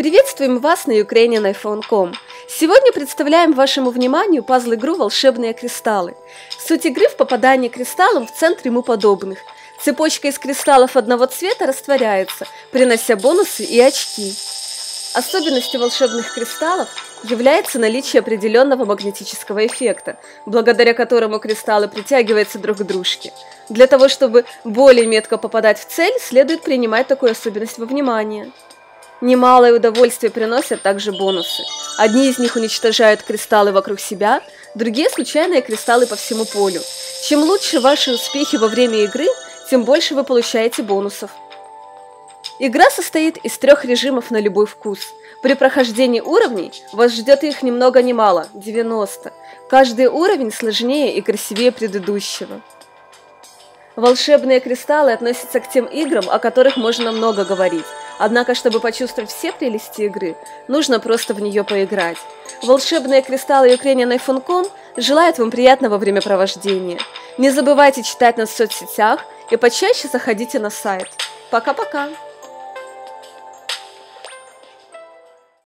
Приветствуем вас на ukrainianiphone.com. Сегодня представляем вашему вниманию пазл-игру «Волшебные кристаллы». Суть игры в попадании кристаллом в центр ему подобных. Цепочка из кристаллов одного цвета растворяется, принося бонусы и очки. Особенностью волшебных кристаллов является наличие определенного магнетического эффекта, благодаря которому кристаллы притягиваются друг к дружке. Для того, чтобы более метко попадать в цель, следует принимать такую особенность во внимание. Немалое удовольствие приносят также бонусы. Одни из них уничтожают кристаллы вокруг себя, другие – случайные кристаллы по всему полю. Чем лучше ваши успехи во время игры, тем больше вы получаете бонусов. Игра состоит из трех режимов на любой вкус. При прохождении уровней вас ждет их ни много ни мало – 90. Каждый уровень сложнее и красивее предыдущего. Волшебные кристаллы относятся к тем играм, о которых можно много говорить. Однако, чтобы почувствовать все прелести игры, нужно просто в нее поиграть. Волшебные кристаллы Ukrainian iPhone.com желают вам приятного времяпровождения. Не забывайте читать нас в соцсетях и почаще заходите на сайт. Пока-пока!